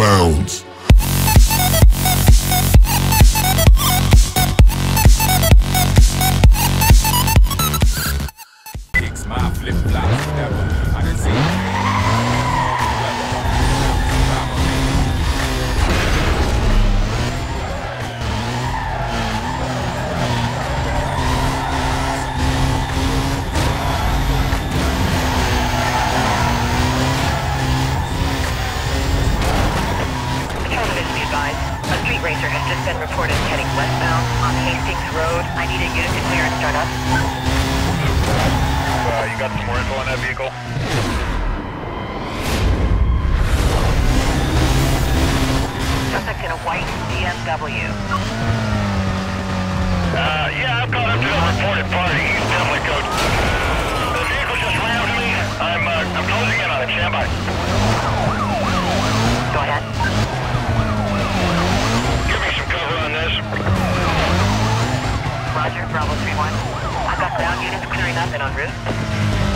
bounds. Just been reported heading westbound on Hastings Road. I need a unit to clear and start up. Uh, you got some more info on that vehicle? Suspect in a white BMW. Uh, yeah, I've got up to the reported party. He's definitely good. The vehicle just rammed me. I'm, uh, I'm closing in on him. Stand by. I've got ground units clearing up and en route.